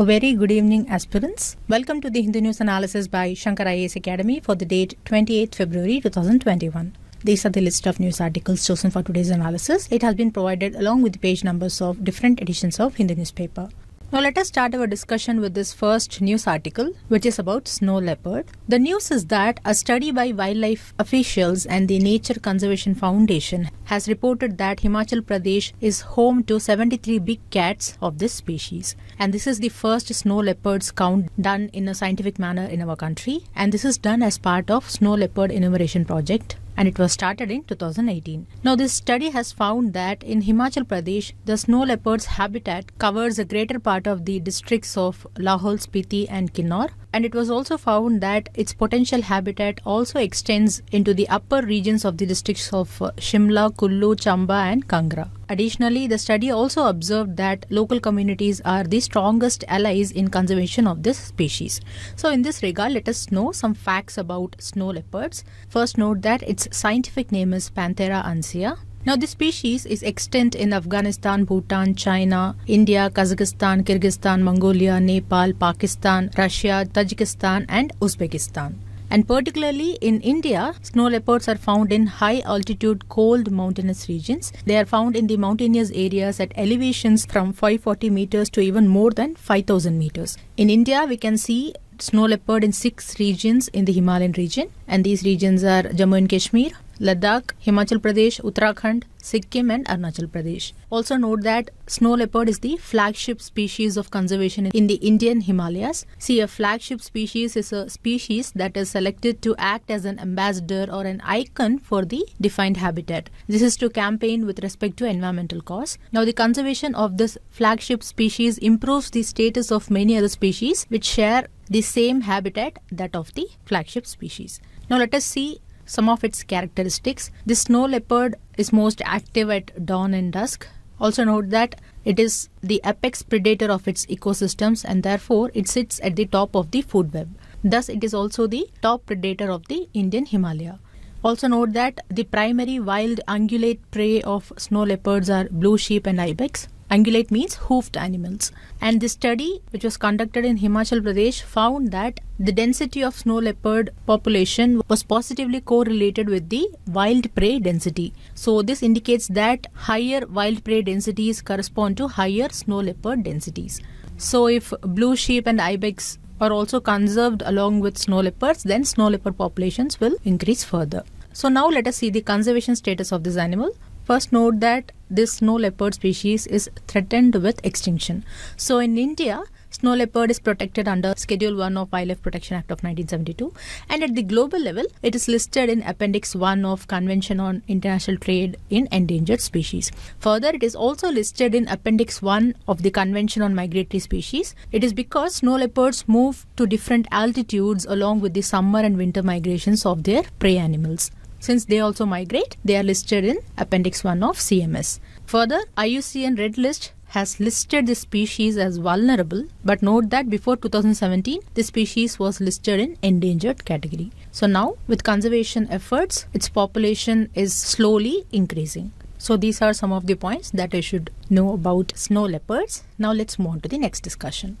A very good evening, aspirants. Welcome to the Hindu News Analysis by Shankar IAS Academy for the date 28th February 2021. These are the list of news articles chosen for today's analysis. It has been provided along with the page numbers of different editions of Hindu newspaper. Now let us start our discussion with this first news article, which is about snow leopard. The news is that a study by wildlife officials and the Nature Conservation Foundation has reported that Himachal Pradesh is home to 73 big cats of this species. And this is the first snow leopards count done in a scientific manner in our country. And this is done as part of Snow Leopard Enumeration Project and it was started in 2018. Now, this study has found that in Himachal Pradesh, the snow leopard's habitat covers a greater part of the districts of Lahaul, Spiti, and Kinnaur, and it was also found that its potential habitat also extends into the upper regions of the districts of uh, Shimla, Kullu, Chamba, and Kangra. Additionally, the study also observed that local communities are the strongest allies in conservation of this species. So, in this regard, let us know some facts about snow leopards. First, note that its scientific name is Panthera uncia. Now, this species is extant in Afghanistan, Bhutan, China, India, Kazakhstan, Kyrgyzstan, Mongolia, Nepal, Pakistan, Russia, Tajikistan, and Uzbekistan. And particularly in India, snow leopards are found in high altitude cold mountainous regions. They are found in the mountainous areas at elevations from 540 meters to even more than 5000 meters. In India, we can see snow leopard in six regions in the Himalayan region, and these regions are Jammu and Kashmir, Ladakh, Himachal Pradesh, Uttarakhand, Sikkim, and Arunachal Pradesh. Also note that snow leopard is the flagship species of conservation in the Indian Himalayas. See, a flagship species is a species that is selected to act as an ambassador or an icon for the defined habitat. This is to campaign with respect to environmental cause. Now, the conservation of this flagship species improves the status of many other species which share the same habitat that of the flagship species. Now, let us see some of its characteristics. The snow leopard is most active at dawn and dusk. Also note that it is the apex predator of its ecosystems and therefore it sits at the top of the food web. Thus it is also the top predator of the Indian Himalaya. Also note that the primary wild ungulate prey of snow leopards are blue sheep and ibex. Ungulate means hoofed animals. And this study, which was conducted in Himachal Pradesh, found that the density of snow leopard population was positively correlated with the wild prey density. So, this indicates that higher wild prey densities correspond to higher snow leopard densities. So, if blue sheep and ibex are also conserved along with snow leopards, then snow leopard populations will increase further. So, now let us see the conservation status of this animal. First, note that this snow leopard species is threatened with extinction. So, in India, snow leopard is protected under Schedule 1 of Wildlife Protection Act of 1972 and at the global level it is listed in Appendix 1 of Convention on International Trade in Endangered Species. Further it is also listed in Appendix 1 of the Convention on Migratory Species. It is because snow leopards move to different altitudes along with the summer and winter migrations of their prey animals. Since they also migrate, they are listed in Appendix 1 of CMS. Further, IUCN Red List has listed the species as vulnerable, but note that before 2017, this species was listed in endangered category. So now, with conservation efforts, its population is slowly increasing. So these are some of the points that I should know about snow leopards. Now let's move on to the next discussion.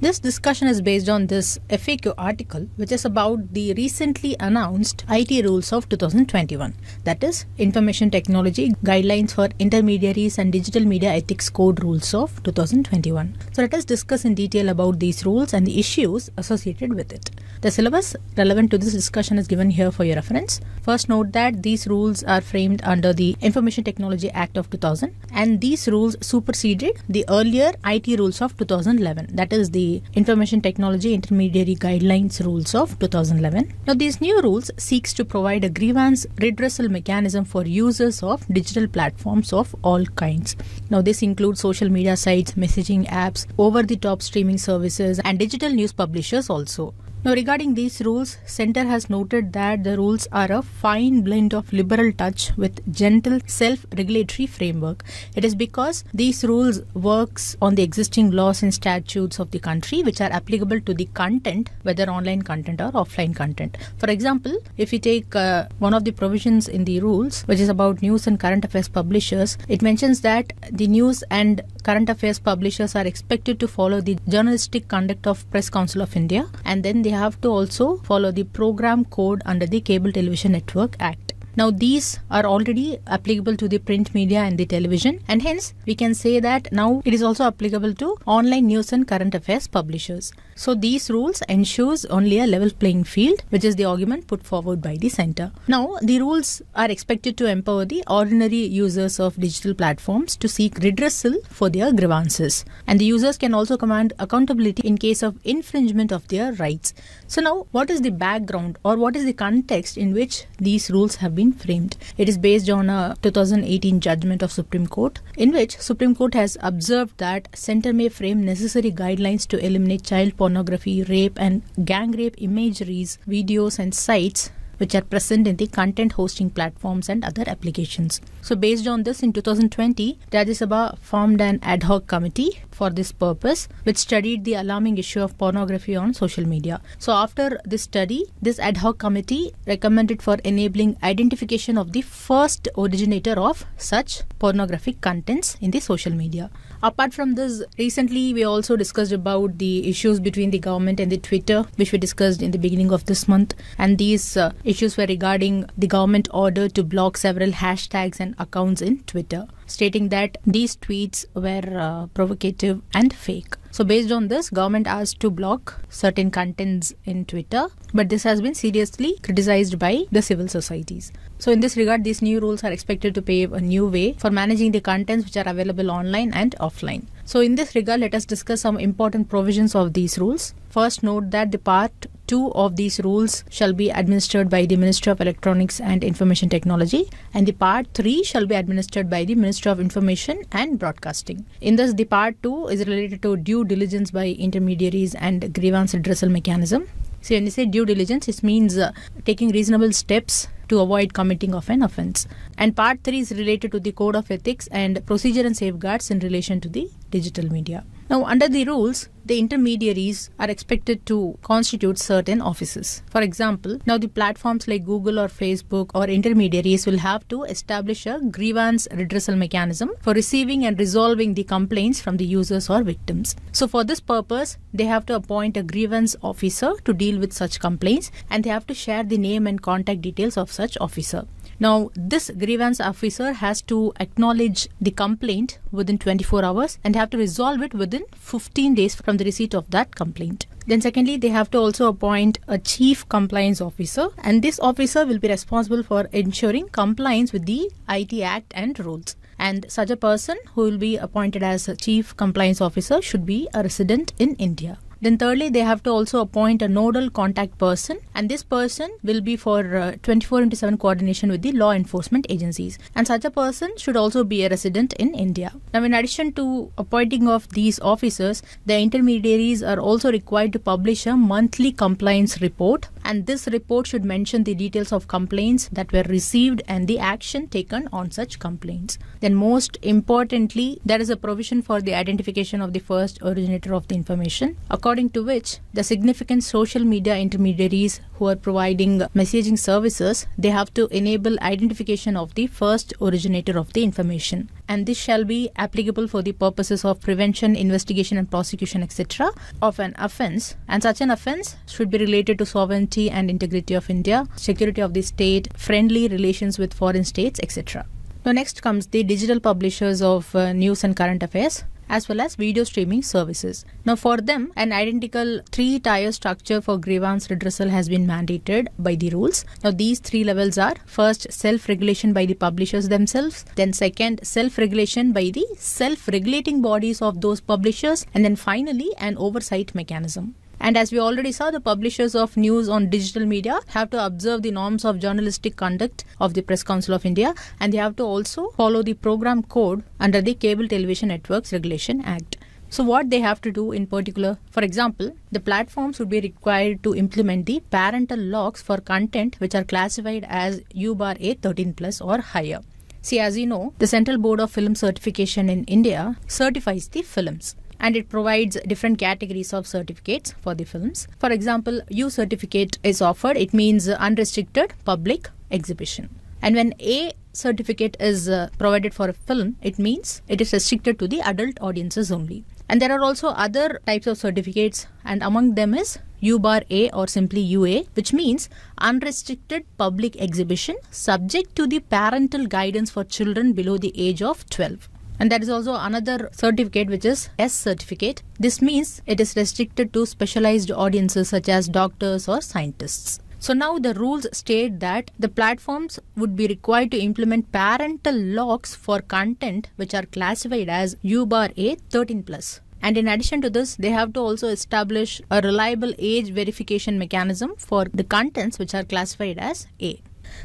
This discussion is based on this FAQ article, which is about the recently announced IT rules of 2021. That is, Information Technology Guidelines for Intermediaries and Digital Media Ethics Code Rules of 2021. So, let us discuss in detail about these rules and the issues associated with it. The syllabus relevant to this discussion is given here for your reference. First, note that these rules are framed under the Information Technology Act of 2000, and these rules superseded the earlier IT rules of 2011. That is the Information Technology Intermediary Guidelines rules of 2011. Now these new rules seeks to provide a grievance redressal mechanism for users of digital platforms of all kinds. Now this includes social media sites, messaging apps, over the top streaming services and digital news publishers also. Now, regarding these rules, Center has noted that the rules are a fine blend of liberal touch with gentle self-regulatory framework. It is because these rules works on the existing laws and statutes of the country which are applicable to the content, whether online content or offline content. For example, if you take uh, one of the provisions in the rules, which is about news and current affairs publishers, it mentions that the news and current affairs publishers are expected to follow the journalistic conduct of Press Council of India and then they have to also follow the program code under the Cable Television Network Act. Now, these are already applicable to the print media and the television, and hence we can say that now it is also applicable to online news and current affairs publishers. So, these rules ensures only a level playing field, which is the argument put forward by the center. Now, the rules are expected to empower the ordinary users of digital platforms to seek redressal for their grievances, and the users can also command accountability in case of infringement of their rights. So, now what is the background or what is the context in which these rules have been framed. It is based on a 2018 judgment of Supreme Court in which Supreme Court has observed that center may frame necessary guidelines to eliminate child pornography, rape and gang rape imageries, videos and sites which are present in the content hosting platforms and other applications. So, based on this, in 2020, Rajya Sabha formed an ad hoc committee for this purpose, which studied the alarming issue of pornography on social media. So, after this study, this ad hoc committee recommended for enabling identification of the first originator of such pornographic contents in the social media. Apart from this, recently we also discussed about the issues between the government and the Twitter, which we discussed in the beginning of this month. And these uh, issues were regarding the government order to block several hashtags and accounts in Twitter, stating that these tweets were uh, provocative and fake. So based on this, government asked to block certain contents in Twitter, but this has been seriously criticized by the civil societies. So in this regard, these new rules are expected to pave a new way for managing the contents which are available online and offline. So in this regard, let us discuss some important provisions of these rules. First, note that the part 2 of these rules shall be administered by the Ministry of Electronics and Information Technology and the part 3 shall be administered by the Ministry of Information and Broadcasting. In this, the part 2 is related to due diligence by intermediaries and grievance redressal mechanism. So when you say due diligence, it means uh, taking reasonable steps to avoid committing of an offense. And part 3 is related to the code of ethics and procedure and safeguards in relation to the digital media. Now, under the rules, the intermediaries are expected to constitute certain offices. For example, now the platforms like Google or Facebook or intermediaries will have to establish a grievance redressal mechanism for receiving and resolving the complaints from the users or victims. So, for this purpose, they have to appoint a grievance officer to deal with such complaints and they have to share the name and contact details of such officer. Now, this grievance officer has to acknowledge the complaint within 24 hours and have to resolve it within 15 days from the receipt of that complaint. Then, secondly, they have to also appoint a chief compliance officer, and this officer will be responsible for ensuring compliance with the IT Act and rules. And such a person who will be appointed as a chief compliance officer should be a resident in India. Then thirdly, they have to also appoint a nodal contact person and this person will be for uh, 24 into 7 coordination with the law enforcement agencies. And such a person should also be a resident in India. Now, in addition to appointing of these officers, the intermediaries are also required to publish a monthly compliance report and this report should mention the details of complaints that were received and the action taken on such complaints. Then most importantly, there is a provision for the identification of the first originator of the information. According to which the significant social media intermediaries who are providing messaging services they have to enable identification of the first originator of the information and this shall be applicable for the purposes of prevention investigation and prosecution etc of an offense. And such an offense should be related to sovereignty and integrity of india security of the state friendly relations with foreign states etc now next comes the digital publishers of uh, news and current affairs as well as video streaming services. Now, for them, an identical three tier structure for grievance redressal has been mandated by the rules. Now, these three levels are first, self regulation by the publishers themselves, then, second, self regulation by the self regulating bodies of those publishers, and then finally, an oversight mechanism. And as we already saw, the publishers of news on digital media have to observe the norms of journalistic conduct of the Press Council of India and they have to also follow the program code under the Cable Television Networks Regulation Act. So, what they have to do in particular, for example, the platforms would be required to implement the parental locks for content which are classified as U bar A 13 plus or higher. See, as you know, the Central Board of Film Certification in India certifies the films and it provides different categories of certificates for the films. For example, U certificate is offered, it means unrestricted public exhibition. And when A certificate is uh, provided for a film, it means it is restricted to the adult audiences only. And there are also other types of certificates, and among them is U bar A or simply UA, which means unrestricted public exhibition subject to the parental guidance for children below the age of 12. And there is also another certificate which is S certificate. This means it is restricted to specialized audiences such as doctors or scientists. So now the rules state that the platforms would be required to implement parental locks for content which are classified as U bar A 13 plus. And in addition to this, they have to also establish a reliable age verification mechanism for the contents which are classified as A.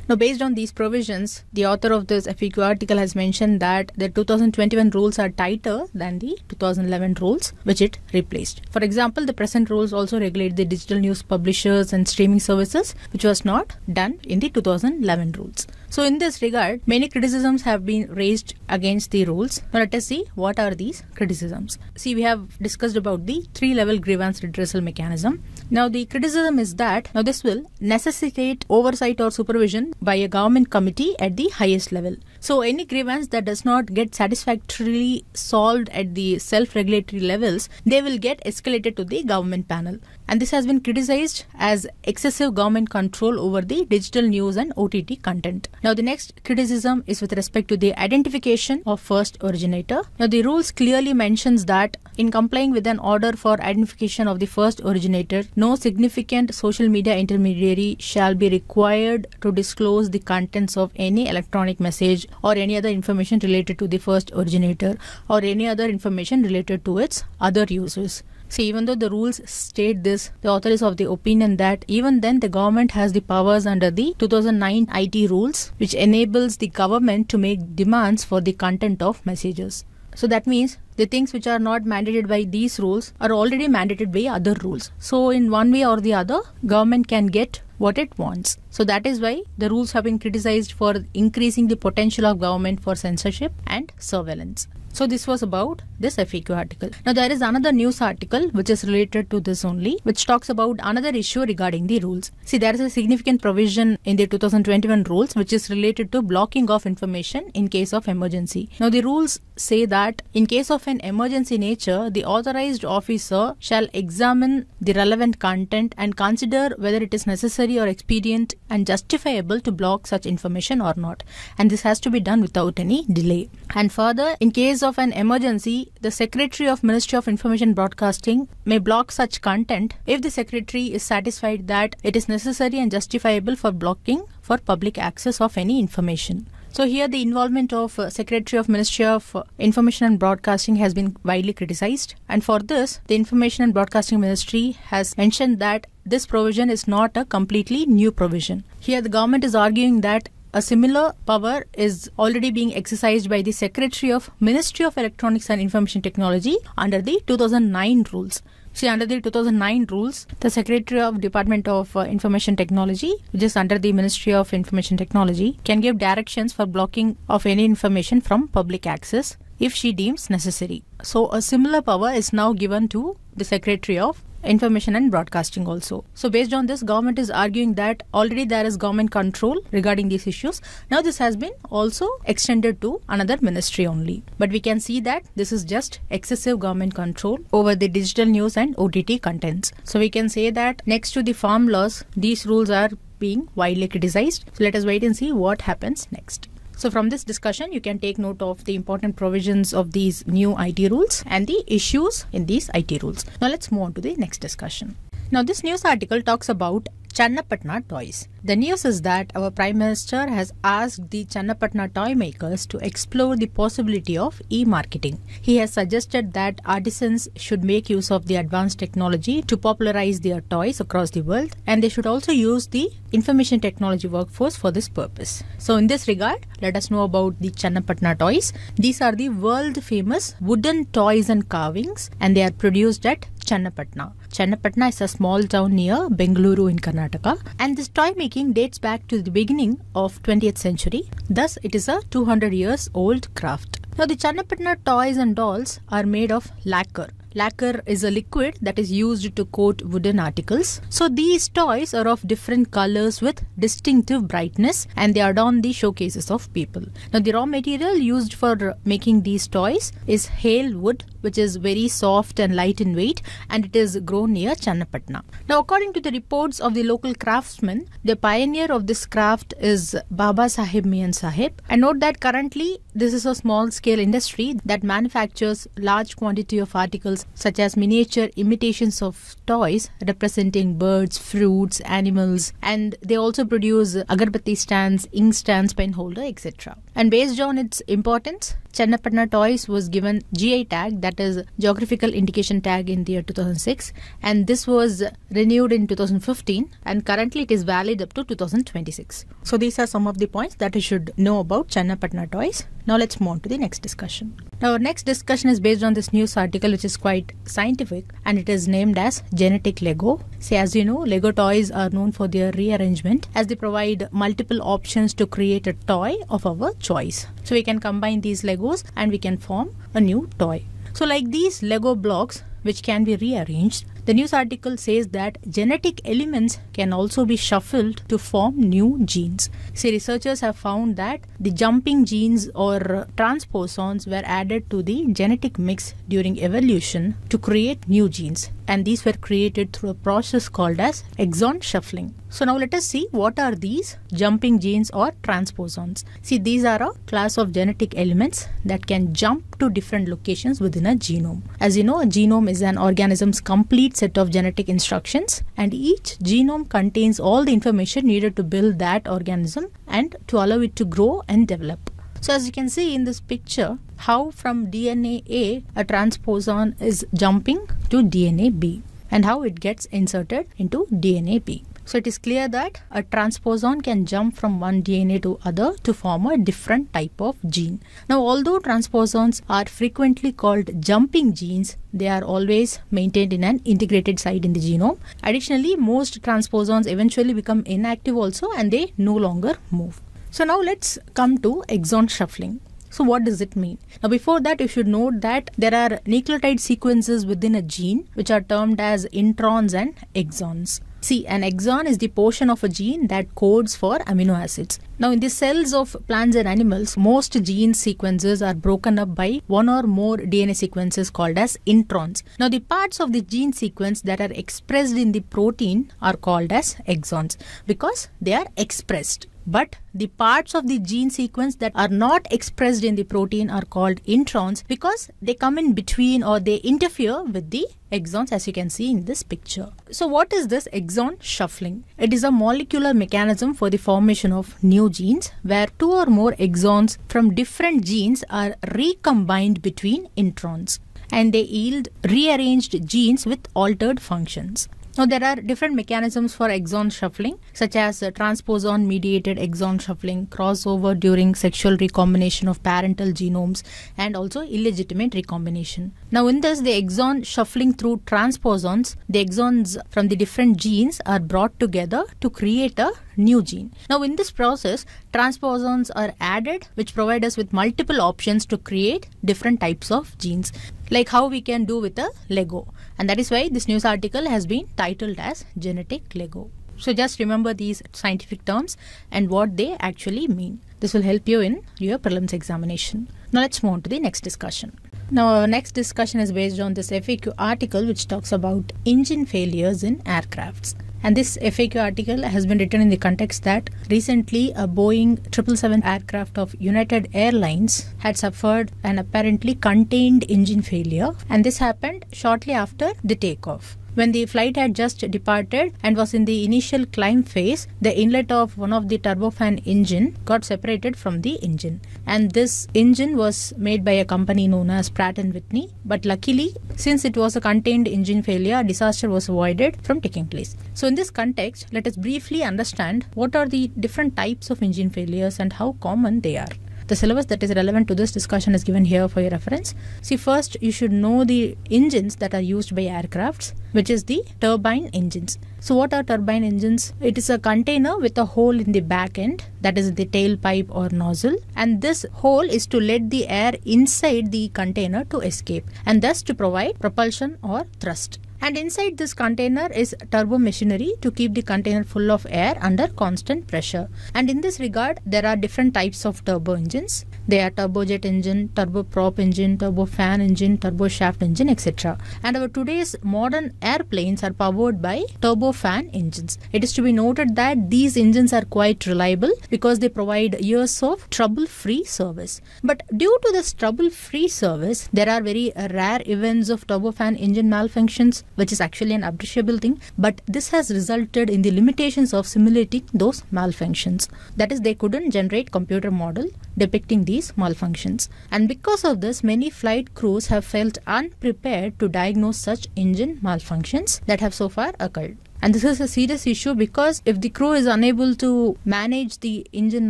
Now, based on these provisions, the author of this FAQ article has mentioned that the 2021 rules are tighter than the 2011 rules, which it replaced. For example, the present rules also regulate the digital news publishers and streaming services, which was not done in the 2011 rules. So, in this regard, many criticisms have been raised against the rules. Now, let us see what are these criticisms. See, we have discussed about the three level grievance redressal mechanism. Now, the criticism is that now this will necessitate oversight or supervision by a government committee at the highest level. So, any grievance that does not get satisfactorily solved at the self regulatory levels, they will get escalated to the government panel. And this has been criticized as excessive government control over the digital news and OTT content. Now, the next criticism is with respect to the identification of first originator. Now, the rules clearly mentions that in complying with an order for identification of the first originator, no significant social media intermediary shall be required to disclose the contents of any electronic message or any other information related to the first originator or any other information related to its other users. See, even though the rules state this, the author is of the opinion that even then the government has the powers under the 2009 IT rules, which enables the government to make demands for the content of messages. So that means the things which are not mandated by these rules are already mandated by other rules. So in one way or the other, government can get what it wants. So that is why the rules have been criticized for increasing the potential of government for censorship and surveillance. So this was about this FAQ article. Now there is another news article which is related to this only, which talks about another issue regarding the rules. See, there is a significant provision in the 2021 rules which is related to blocking of information in case of emergency. Now the rules say that in case of an emergency nature, the authorized officer shall examine the relevant content and consider whether it is necessary or expedient and justifiable to block such information or not. And this has to be done without any delay. And further, in case of an emergency, the Secretary of Ministry of Information Broadcasting may block such content if the Secretary is satisfied that it is necessary and justifiable for blocking for public access of any information. So here the involvement of uh, Secretary of Ministry of uh, Information and Broadcasting has been widely criticized and for this the Information and Broadcasting Ministry has mentioned that this provision is not a completely new provision. Here the government is arguing that a similar power is already being exercised by the Secretary of Ministry of Electronics and Information Technology under the 2009 rules. See, under the 2009 rules, the Secretary of Department of uh, Information Technology, which is under the Ministry of Information Technology, can give directions for blocking of any information from public access if she deems necessary. So, a similar power is now given to the Secretary of information and broadcasting also. So based on this, government is arguing that already there is government control regarding these issues. Now this has been also extended to another ministry only. But we can see that this is just excessive government control over the digital news and OTT contents. So we can say that next to the farm laws, these rules are being widely criticized. So let us wait and see what happens next. So from this discussion, you can take note of the important provisions of these new IT rules and the issues in these IT rules. Now let's move on to the next discussion. Now this news article talks about Channapatna toys. The news is that our Prime Minister has asked the Channapatna toy makers to explore the possibility of e-marketing. He has suggested that artisans should make use of the advanced technology to popularize their toys across the world and they should also use the information technology workforce for this purpose. So in this regard, let us know about the Channapatna toys. These are the world famous wooden toys and carvings and they are produced at Channapatna. Channapatna is a small town near Bengaluru in Karnataka and this toy making dates back to the beginning of 20th century. Thus it is a 200 years old craft. Now the Channapatna toys and dolls are made of lacquer. Lacquer is a liquid that is used to coat wooden articles. So these toys are of different colors with distinctive brightness and they adorn the showcases of people. Now the raw material used for making these toys is hale wood which is very soft and light in weight and it is grown near Channapatna. Now according to the reports of the local craftsmen, the pioneer of this craft is Baba Sahib Mian Sahib. And note that currently this is a small scale industry that manufactures large quantity of articles such as miniature imitations of toys representing birds, fruits, animals and they also produce agarbatti stands, ink stands, pen holder, etc. And based on its importance, Channapatna Toys was given GI tag that is geographical indication tag in the year 2006 and this was renewed in 2015 and currently it is valid up to 2026. So these are some of the points that you should know about Channapatna Toys. Now let's move on to the next discussion. Now our next discussion is based on this news article which is quite scientific and it is named as genetic Lego. See as you know Lego toys are known for their rearrangement as they provide multiple options to create a toy of our choice. So we can combine these Legos and we can form a new toy. So like these Lego blocks which can be rearranged the news article says that genetic elements can also be shuffled to form new genes. See, researchers have found that the jumping genes or transposons were added to the genetic mix during evolution to create new genes, and these were created through a process called as exon shuffling. So now let us see what are these jumping genes or transposons. See, these are a class of genetic elements that can jump to different locations within a genome. As you know, a genome is an organism's complete set of genetic instructions and each genome contains all the information needed to build that organism and to allow it to grow and develop. So as you can see in this picture, how from DNA A a transposon is jumping to DNA B and how it gets inserted into DNA B. So it is clear that a transposon can jump from one DNA to other to form a different type of gene. Now although transposons are frequently called jumping genes, they are always maintained in an integrated site in the genome. Additionally, most transposons eventually become inactive also and they no longer move. So now let's come to exon shuffling. So what does it mean? Now before that you should note that there are nucleotide sequences within a gene which are termed as introns and exons. See, an exon is the portion of a gene that codes for amino acids. Now, in the cells of plants and animals, most gene sequences are broken up by one or more DNA sequences called as introns. Now, the parts of the gene sequence that are expressed in the protein are called as exons because they are expressed. But the parts of the gene sequence that are not expressed in the protein are called introns because they come in between or they interfere with the exons as you can see in this picture. So what is this exon shuffling? It is a molecular mechanism for the formation of new genes where two or more exons from different genes are recombined between introns and they yield rearranged genes with altered functions. Now, there are different mechanisms for exon shuffling, such as uh, transposon mediated exon shuffling, crossover during sexual recombination of parental genomes, and also illegitimate recombination. Now, in this, the exon shuffling through transposons, the exons from the different genes are brought together to create a new gene. Now, in this process, transposons are added, which provide us with multiple options to create different types of genes, like how we can do with a Lego. And that is why this news article has been titled as Genetic Lego. So just remember these scientific terms and what they actually mean. This will help you in your prelims examination. Now let's move on to the next discussion. Now our next discussion is based on this FAQ article which talks about engine failures in aircrafts. And this FAQ article has been written in the context that recently a Boeing 777 aircraft of United Airlines had suffered an apparently contained engine failure, and this happened shortly after the takeoff. When the flight had just departed and was in the initial climb phase, the inlet of one of the turbofan engine got separated from the engine. And this engine was made by a company known as Pratt & Whitney. But luckily, since it was a contained engine failure, a disaster was avoided from taking place. So in this context, let us briefly understand what are the different types of engine failures and how common they are. The syllabus that is relevant to this discussion is given here for your reference. See, first you should know the engines that are used by aircrafts, which is the turbine engines. So, what are turbine engines? It is a container with a hole in the back end, that is the tailpipe or nozzle, and this hole is to let the air inside the container to escape and thus to provide propulsion or thrust. And inside this container is turbo machinery to keep the container full of air under constant pressure. And in this regard, there are different types of turbo engines. They are turbojet engine, turboprop engine, turbofan engine, turboshaft engine, etc. And our today's modern airplanes are powered by turbofan engines. It is to be noted that these engines are quite reliable because they provide years of trouble-free service. But due to this trouble-free service, there are very rare events of turbofan engine malfunctions which is actually an appreciable thing, but this has resulted in the limitations of simulating those malfunctions. That is, they couldn't generate computer model depicting these malfunctions. And because of this, many flight crews have felt unprepared to diagnose such engine malfunctions that have so far occurred. And this is a serious issue because if the crew is unable to manage the engine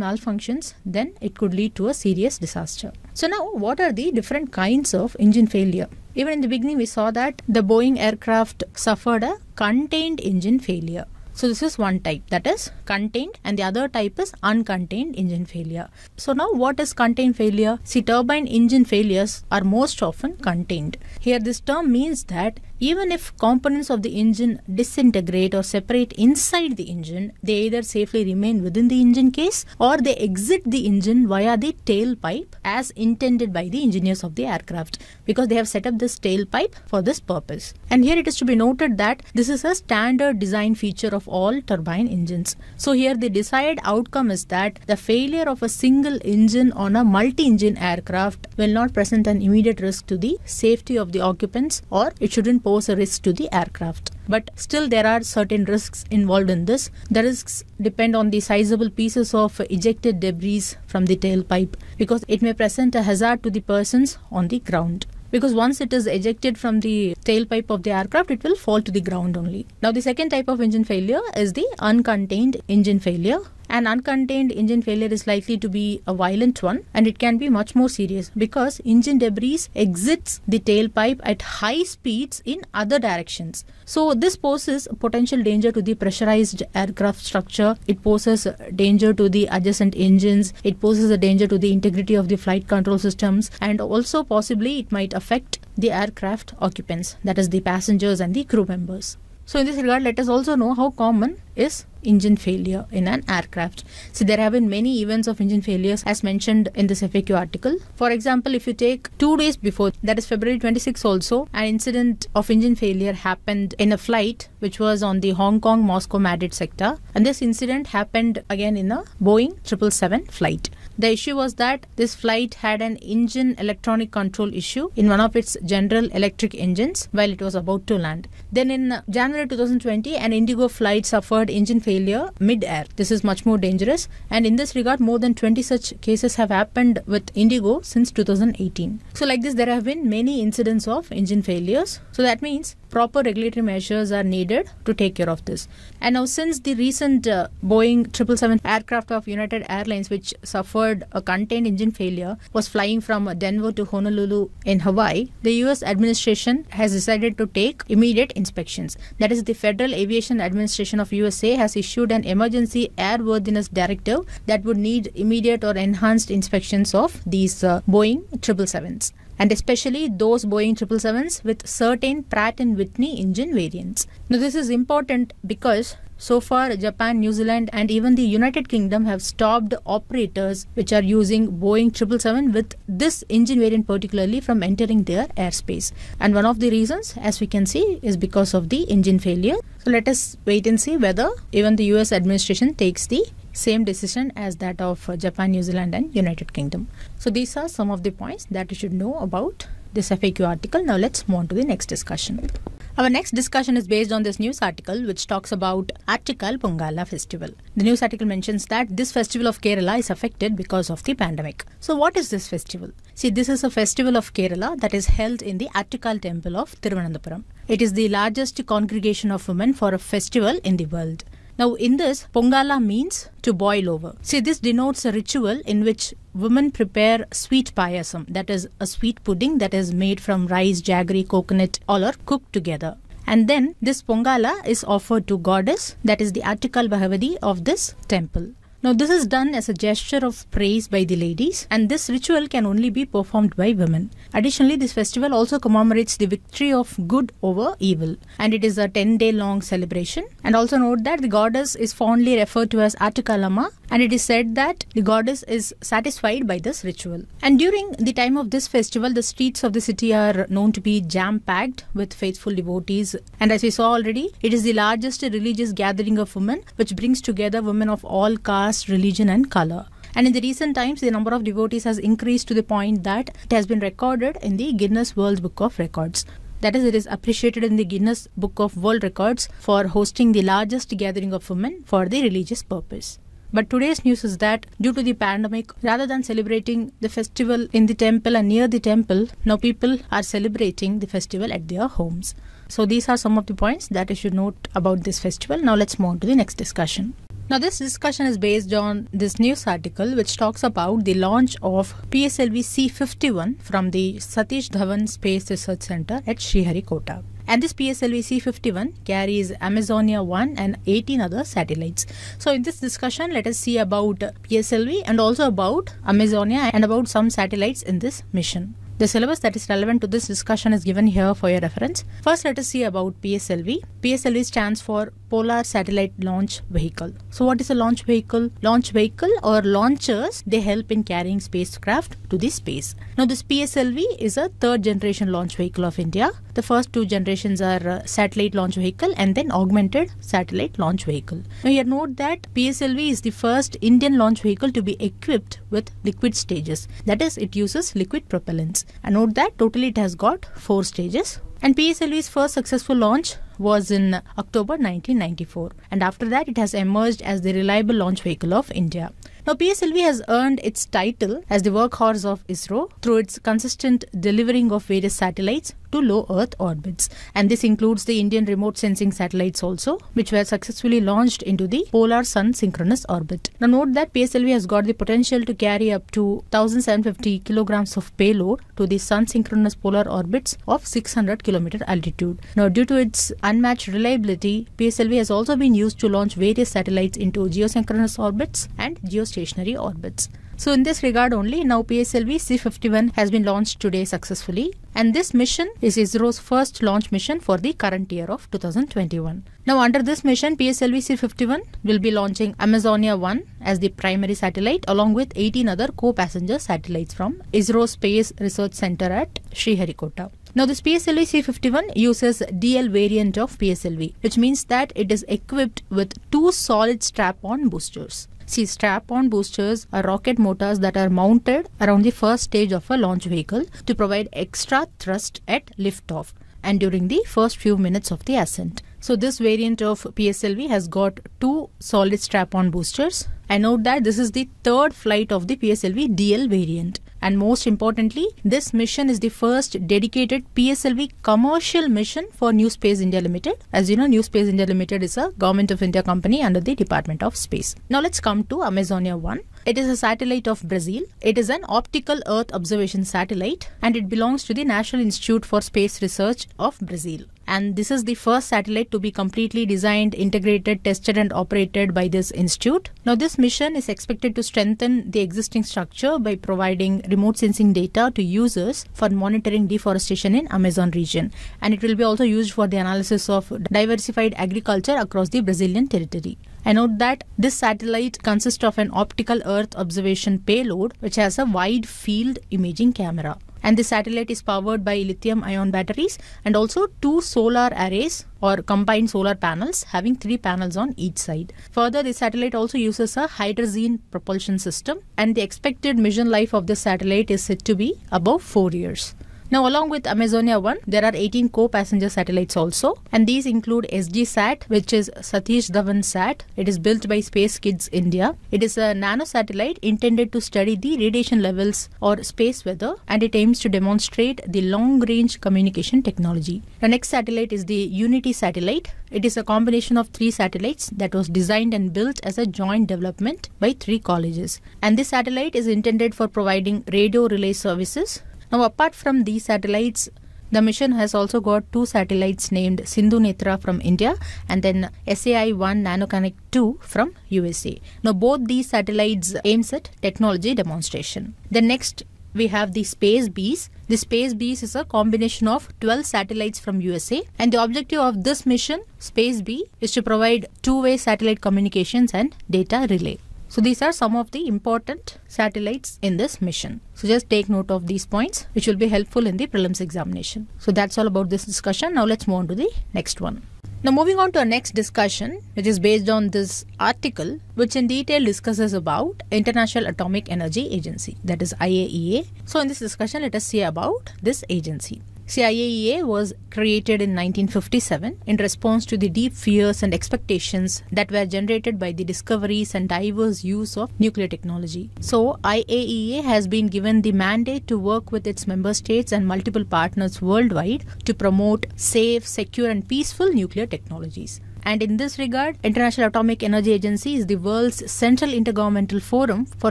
malfunctions, then it could lead to a serious disaster. So, now what are the different kinds of engine failure? Even in the beginning, we saw that the Boeing aircraft suffered a contained engine failure. So this is one type that is contained and the other type is uncontained engine failure. So now what is contained failure? See turbine engine failures are most often contained. Here this term means that even if components of the engine disintegrate or separate inside the engine, they either safely remain within the engine case or they exit the engine via the tailpipe as intended by the engineers of the aircraft because they have set up this tailpipe for this purpose. And here it is to be noted that this is a standard design feature of all turbine engines. So here the desired outcome is that the failure of a single engine on a multi-engine aircraft will not present an immediate risk to the safety of the occupants or it shouldn't pose a risk to the aircraft. But still, there are certain risks involved in this. The risks depend on the sizable pieces of ejected debris from the tailpipe because it may present a hazard to the persons on the ground because once it is ejected from the tailpipe of the aircraft, it will fall to the ground only. Now, the second type of engine failure is the uncontained engine failure. An uncontained engine failure is likely to be a violent one and it can be much more serious because engine debris exits the tailpipe at high speeds in other directions. So this poses potential danger to the pressurized aircraft structure. It poses danger to the adjacent engines. It poses a danger to the integrity of the flight control systems and also possibly it might affect the aircraft occupants that is the passengers and the crew members. So in this regard, let us also know how common is engine failure in an aircraft. So there have been many events of engine failures as mentioned in this FAQ article. For example, if you take two days before, that is February 26 also, an incident of engine failure happened in a flight which was on the Hong Kong Moscow Madrid sector. And this incident happened again in a Boeing 777 flight. The issue was that this flight had an engine electronic control issue in one of its General Electric engines while it was about to land. Then in January 2020, an Indigo flight suffered engine failure mid-air. This is much more dangerous and in this regard more than 20 such cases have happened with Indigo since 2018. So like this there have been many incidents of engine failures. So that means proper regulatory measures are needed to take care of this. And now since the recent uh, Boeing 777 aircraft of United Airlines which suffered a contained engine failure was flying from Denver to Honolulu in Hawaii, the US administration has decided to take immediate inspections. That is the Federal Aviation Administration of USA has issued an emergency airworthiness directive that would need immediate or enhanced inspections of these uh, Boeing 777s and especially those Boeing 777s with certain Pratt & Whitney engine variants. Now this is important because so far, Japan, New Zealand, and even the United Kingdom have stopped operators which are using Boeing 777 with this engine variant particularly from entering their airspace. And one of the reasons, as we can see, is because of the engine failure. So let us wait and see whether even the US administration takes the same decision as that of Japan, New Zealand, and United Kingdom. So these are some of the points that you should know about this FAQ article. Now let's move on to the next discussion. Our next discussion is based on this news article which talks about Attukal Pongala festival. The news article mentions that this festival of Kerala is affected because of the pandemic. So what is this festival? See, this is a festival of Kerala that is held in the Attukal temple of Thiruvananthapuram. It is the largest congregation of women for a festival in the world. Now, in this, Pongala means to boil over. See, this denotes a ritual in which women prepare sweet payasam, that is, a sweet pudding that is made from rice, jaggery, coconut, all are cooked together. And then this Pongala is offered to goddess, that is the Attukal Bhagavati of this temple. Now, this is done as a gesture of praise by the ladies, and this ritual can only be performed by women. Additionally, this festival also commemorates the victory of good over evil, and it is a 10 day long celebration. And also note that the goddess is fondly referred to as Attukalamma, and it is said that the goddess is satisfied by this ritual. And during the time of this festival, the streets of the city are known to be jam packed with faithful devotees. And as we saw already, it is the largest religious gathering of women which brings together women of all castes caste, religion, and color. And in the recent times, the number of devotees has increased to the point that it has been recorded in the Guinness World Book of Records. That is, it is appreciated in the Guinness Book of World Records for hosting the largest gathering of women for the religious purpose. But today's news is that due to the pandemic, rather than celebrating the festival in the temple and near the temple, now people are celebrating the festival at their homes. So these are some of the points that you should note about this festival. Now let's move on to the next discussion. Now, this discussion is based on this news article which talks about the launch of PSLV C51 from the Satish Dhawan Space Research Center at Sriharikota. And this PSLV C51 carries Amazonia 1 and 18 other satellites. So, in this discussion, let us see about PSLV and also about Amazonia and about some satellites in this mission. The syllabus that is relevant to this discussion is given here for your reference. First, let us see about PSLV. PSLV stands for Polar Satellite Launch Vehicle. So, what is a launch vehicle? Launch vehicle or launchers, they help in carrying spacecraft to the space. Now, this PSLV is a third generation launch vehicle of India. The first two generations are uh, satellite launch vehicle and then augmented satellite launch vehicle. Now, here note that PSLV is the first Indian launch vehicle to be equipped with liquid stages. That is, it uses liquid propellants. And note that totally it has got four stages. And PSLV's first successful launch was in October 1994. And after that, it has emerged as the reliable launch vehicle of India. Now, PSLV has earned its title as the workhorse of ISRO through its consistent delivering of various satellites to low Earth orbits. And this includes the Indian remote sensing satellites also, which were successfully launched into the polar sun synchronous orbit. Now, note that PSLV has got the potential to carry up to 1750 kilograms of payload to the sun synchronous polar orbits of 600 kilometer altitude. Now, due to its unmatched reliability, PSLV has also been used to launch various satellites into geosynchronous orbits and geostationary orbits. So in this regard only, now PSLV C51 has been launched today successfully and this mission is ISRO's first launch mission for the current year of 2021. Now under this mission, PSLV C51 will be launching Amazonia 1 as the primary satellite along with 18 other co-passenger satellites from ISRO Space Research Center at Sriharikota. Now this PSLV C51 uses DL variant of PSLV which means that it is equipped with two solid strap-on boosters. See, strap-on boosters are rocket motors that are mounted around the first stage of a launch vehicle to provide extra thrust at liftoff and during the first few minutes of the ascent. So this variant of PSLV has got two solid strap-on boosters. I note that this is the third flight of the PSLV DL variant. And most importantly, this mission is the first dedicated PSLV commercial mission for New Space India Limited. As you know, New Space India Limited is a Government of India company under the Department of Space. Now let's come to Amazonia 1. It is a satellite of Brazil. It is an optical Earth observation satellite and it belongs to the National Institute for Space Research of Brazil and this is the first satellite to be completely designed, integrated, tested and operated by this institute. Now this mission is expected to strengthen the existing structure by providing remote sensing data to users for monitoring deforestation in Amazon region and it will be also used for the analysis of diversified agriculture across the Brazilian territory. I note that this satellite consists of an optical Earth observation payload which has a wide field imaging camera and the satellite is powered by lithium ion batteries and also two solar arrays or combined solar panels having three panels on each side. Further, the satellite also uses a hydrazine propulsion system and the expected mission life of the satellite is said to be above 4 years. Now, along with Amazonia 1, there are 18 co passenger satellites also, and these include SD-SAT, which is Satish Dhawan Sat. It is built by Space Kidz India. It is a nano satellite intended to study the radiation levels or space weather, and it aims to demonstrate the long range communication technology. The next satellite is the Unity satellite. It is a combination of three satellites that was designed and built as a joint development by three colleges. And this satellite is intended for providing radio relay services. Now, apart from these satellites, the mission has also got two satellites named Sindhu Netra from India and then SAI-1 NanoConnect 2 from USA. Now both these satellites aims at technology demonstration. The next we have the Space Bees. The Space Bees is a combination of 12 satellites from USA and the objective of this mission, Space Bee, is to provide two-way satellite communications and data relay. So these are some of the important satellites in this mission. So just take note of these points which will be helpful in the prelims examination. So that's all about this discussion. Now let's move on to the next one. Now moving on to our next discussion which is based on this article which in detail discusses about International Atomic Energy Agency that is IAEA. So in this discussion let us see about this agency. CIAEA was created in 1957 in response to the deep fears and expectations that were generated by the discoveries and diverse use of nuclear technology. So, IAEA has been given the mandate to work with its member states and multiple partners worldwide to promote safe, secure, and peaceful nuclear technologies. And in this regard, International Atomic Energy Agency is the world's central intergovernmental forum for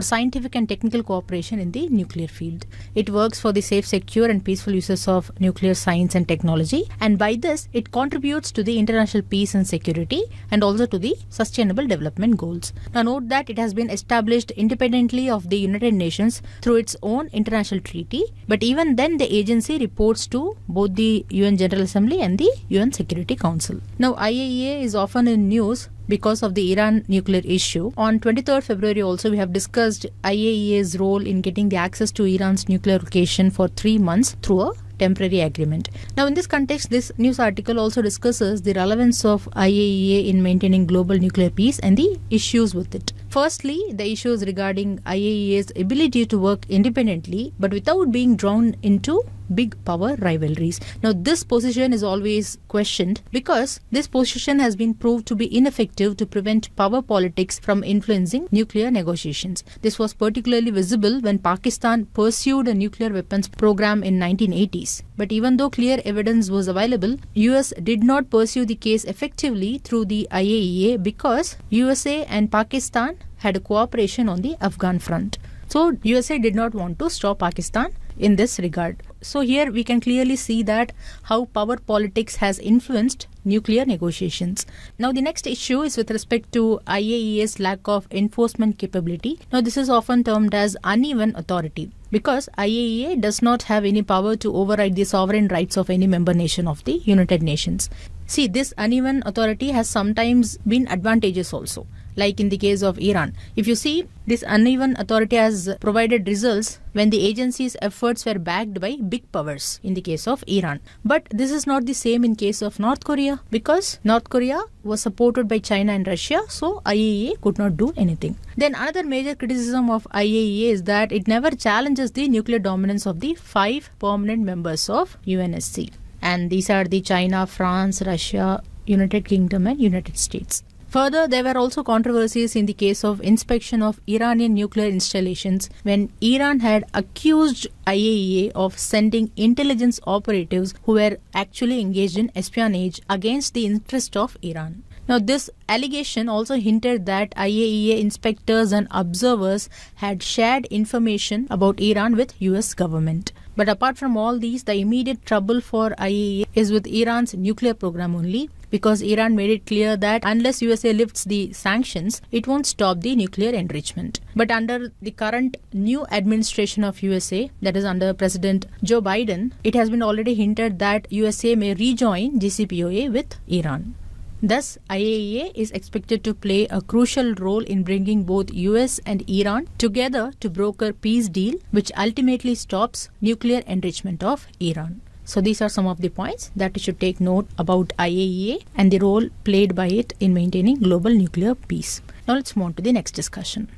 scientific and technical cooperation in the nuclear field. It works for the safe, secure, and peaceful uses of nuclear science and technology, and by this, it contributes to the international peace and security and also to the sustainable development goals. Now, note that it has been established independently of the United Nations through its own international treaty, but even then, the agency reports to both the UN General Assembly and the UN Security Council. Now, IAEA is often in news because of the Iran nuclear issue. On 23rd February also we have discussed IAEA's role in getting the access to Iran's nuclear location for 3 months through a temporary agreement. Now, in this context, this news article also discusses the relevance of IAEA in maintaining global nuclear peace and the issues with it. Firstly, the issues regarding IAEA's ability to work independently but without being drawn into big power rivalries. Now, this position is always questioned because this position has been proved to be ineffective to prevent power politics from influencing nuclear negotiations. This was particularly visible when Pakistan pursued a nuclear weapons program in 1980s. But even though clear evidence was available, US did not pursue the case effectively through the IAEA because USA and Pakistan had a cooperation on the Afghan front. So USA did not want to stop Pakistan in this regard. So here we can clearly see that how power politics has influenced nuclear negotiations. Now the next issue is with respect to IAEA's lack of enforcement capability. Now this is often termed as uneven authority because IAEA does not have any power to override the sovereign rights of any member nation of the United Nations. See, this uneven authority has sometimes been advantageous also like in the case of Iran. If you see, this uneven authority has provided results when the agency's efforts were backed by big powers in the case of Iran. But this is not the same in case of North Korea because North Korea was supported by China and Russia, so IAEA could not do anything. Then another major criticism of IAEA is that it never challenges the nuclear dominance of the five permanent members of UNSC. And these are the China, France, Russia, United Kingdom and United States. Further, there were also controversies in the case of inspection of Iranian nuclear installations when Iran had accused IAEA of sending intelligence operatives who were actually engaged in espionage against the interest of Iran. Now, this allegation also hinted that IAEA inspectors and observers had shared information about Iran with US government. But apart from all these, the immediate trouble for IAEA is with Iran's nuclear program only because Iran made it clear that unless USA lifts the sanctions, it won't stop the nuclear enrichment. But under the current new administration of USA, that is under President Joe Biden, it has been already hinted that USA may rejoin JCPOA with Iran. Thus, IAEA is expected to play a crucial role in bringing both US and Iran together to broker peace deal which ultimately stops nuclear enrichment of Iran. So these are some of the points that you should take note about IAEA and the role played by it in maintaining global nuclear peace. Now let's move on to the next discussion.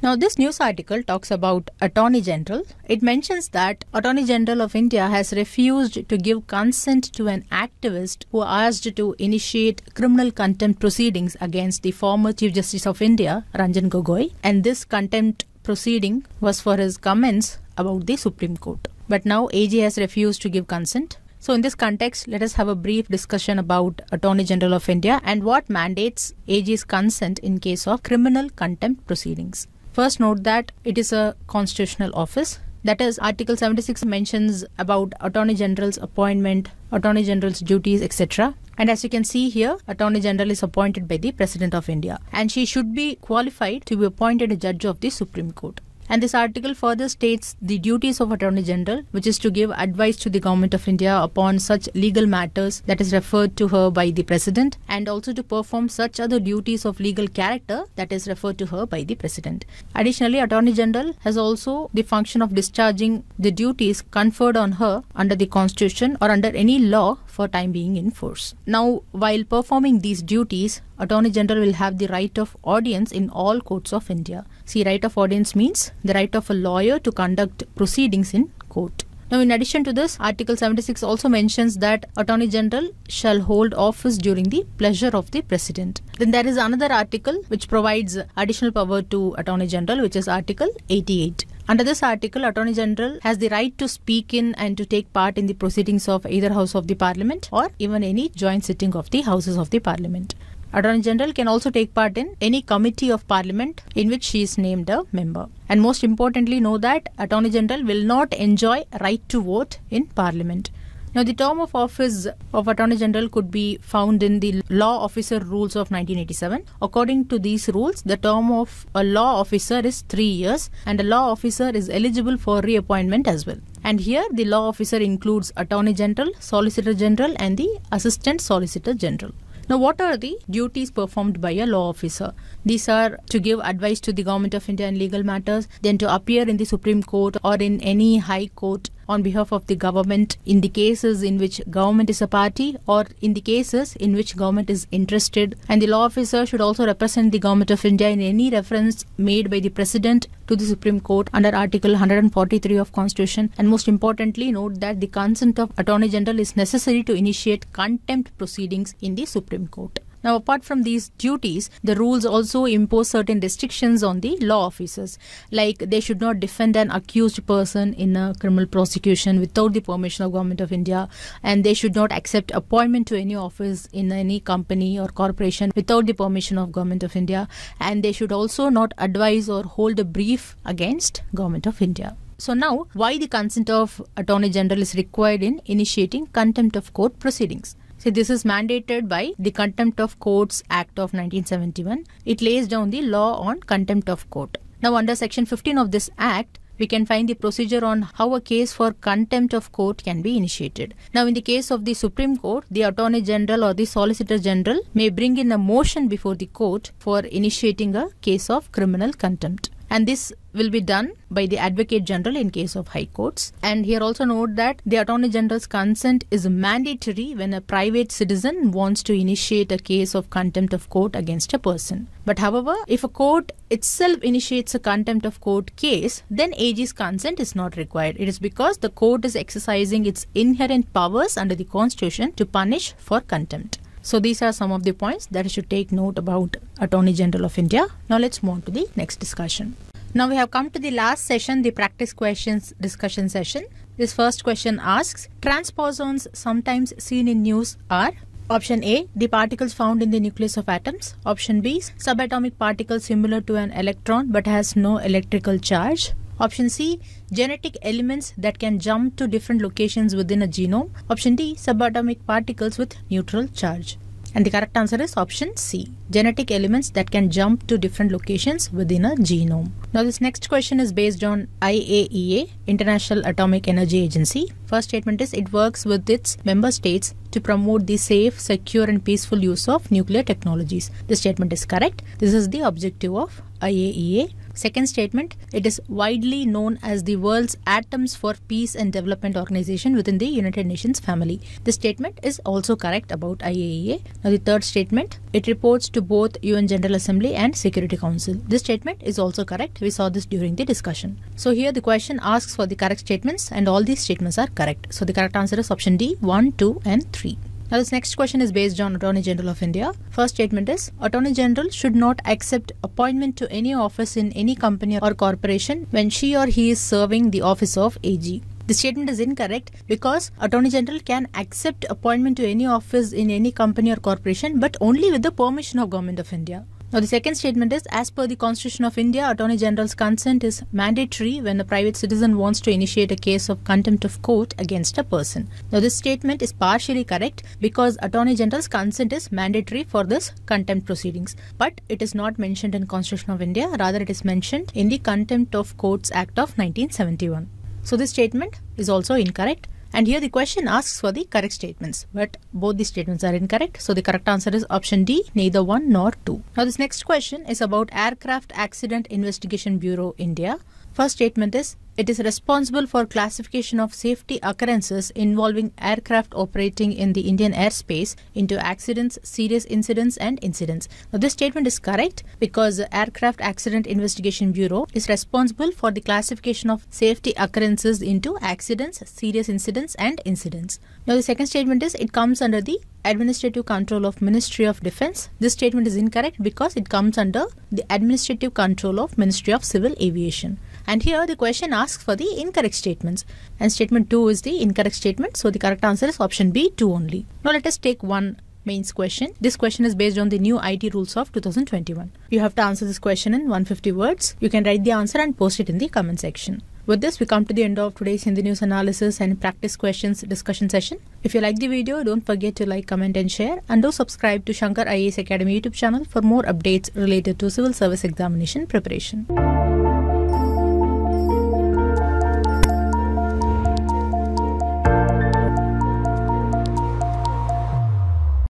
Now, this news article talks about Attorney General. It mentions that Attorney General of India has refused to give consent to an activist who asked to initiate criminal contempt proceedings against the former Chief Justice of India, Ranjan Gogoi, and this contempt proceeding was for his comments about the Supreme Court. But now AG has refused to give consent. So, in this context, let us have a brief discussion about Attorney General of India and what mandates AG's consent in case of criminal contempt proceedings. First, note that it is a constitutional office. That is, Article 76 mentions about Attorney General's appointment, Attorney General's duties, etc. And as you can see here, Attorney General is appointed by the President of India, and she should be qualified to be appointed a judge of the Supreme Court. And this article further states the duties of Attorney General, which is to give advice to the Government of India upon such legal matters that is referred to her by the President, and also to perform such other duties of legal character that is referred to her by the President. Additionally, Attorney General has also the function of discharging the duties conferred on her under the Constitution or under any law for time being in force. Now, while performing these duties, Attorney General will have the right of audience in all courts of India. See, right of audience means the right of a lawyer to conduct proceedings in court. Now, in addition to this, Article 76 also mentions that Attorney General shall hold office during the pleasure of the President. Then there is another article which provides additional power to Attorney General, which is Article 88. Under this article, Attorney General has the right to speak in and to take part in the proceedings of either House of the Parliament or even any joint sitting of the Houses of the Parliament. Attorney General can also take part in any committee of Parliament in which she is named a member. And most importantly, know that Attorney General will not enjoy right to vote in Parliament. Now, the term of office of Attorney General could be found in the Law Officer Rules of 1987. According to these rules, the term of a law officer is three years, and a law officer is eligible for reappointment as well. And here, the law officer includes Attorney General, Solicitor General, and the Assistant Solicitor General. Now, what are the duties performed by a law officer? These are to give advice to the Government of India in legal matters, then to appear in the Supreme Court or in any high court on behalf of the government in the cases in which government is a party or in the cases in which government is interested. And the law officer should also represent the government of india in any reference made by the president to the supreme court under article 143 of constitution. And most importantly note that the consent of attorney general is necessary to initiate contempt proceedings in the supreme court now, apart from these duties, the rules also impose certain restrictions on the law officers, like they should not defend an accused person in a criminal prosecution without the permission of Government of India, and they should not accept appointment to any office in any company or corporation without the permission of Government of India, and they should also not advise or hold a brief against Government of India. So now, why the consent of Attorney General is required in initiating contempt of court proceedings? So this is mandated by the Contempt of Courts Act of 1971. It lays down the law on contempt of court. Now under section 15 of this act, we can find the procedure on how a case for contempt of court can be initiated. Now, in the case of the Supreme Court, the Attorney General or the Solicitor General may bring in a motion before the court for initiating a case of criminal contempt and this will be done by the advocate general in case of high courts. And here also note that the attorney general's consent is mandatory when a private citizen wants to initiate a case of contempt of court against a person. But however if a court itself initiates a contempt of court case then AG's consent is not required. It is because the court is exercising its inherent powers under the constitution to punish for contempt so these are some of the points that you should take note about Attorney General of India. Now let's move on to the next discussion. Now we have come to the last session, the practice questions discussion session. This first question asks, transposons sometimes seen in news are Option A, the particles found in the nucleus of atoms. Option B, subatomic particles similar to an electron but has no electrical charge. Option C, genetic elements that can jump to different locations within a genome. Option D, subatomic particles with neutral charge. And the correct answer is option C, genetic elements that can jump to different locations within a genome. Now this next question is based on IAEA, International Atomic Energy Agency. First statement is it works with its member states to promote the safe, secure and peaceful use of nuclear technologies. This statement is correct. This is the objective of IAEA. Second statement, it is widely known as the world's Atoms for Peace and Development organization within the United Nations family. This statement is also correct about IAEA. Now, the third statement, it reports to both UN General Assembly and Security Council. This statement is also correct. We saw this during the discussion. So, here the question asks for the correct statements, and all these statements are correct. So, the correct answer is option D 1, 2, and 3. Now, this next question is based on Attorney General of India. First statement is Attorney General should not accept appointment to any office in any company or corporation when she or he is serving the office of AG. The statement is incorrect because Attorney General can accept appointment to any office in any company or corporation but only with the permission of Government of India. Now, the second statement is as per the Constitution of India, Attorney General's consent is mandatory when a private citizen wants to initiate a case of contempt of court against a person. Now, this statement is partially correct because Attorney General's consent is mandatory for this contempt proceedings, but it is not mentioned in Constitution of India, rather, it is mentioned in the Contempt of Courts Act of 1971. So, this statement is also incorrect and here the question asks for the correct statements, but both the statements are incorrect. So the correct answer is option D, neither one nor two. Now this next question is about Aircraft Accident Investigation Bureau India. First statement is it is responsible for classification of safety occurrences involving aircraft operating in the Indian airspace into accidents, serious incidents, and incidents. Now, this statement is correct because Aircraft Accident Investigation Bureau is responsible for the classification of safety occurrences into accidents, serious incidents, and incidents. Now, the second statement is it comes under the administrative control of Ministry of Defense. This statement is incorrect because it comes under the administrative control of Ministry of Civil Aviation. And here the question asks for the incorrect statements. And statement 2 is the incorrect statement. So the correct answer is option B, 2 only. Now let us take one mains question. This question is based on the new IT rules of 2021. You have to answer this question in 150 words. You can write the answer and post it in the comment section. With this, we come to the end of today's Hindu News analysis and practice questions discussion session. If you like the video, don't forget to like, comment, and share. And do subscribe to Shankar IAS Academy YouTube channel for more updates related to civil service examination preparation.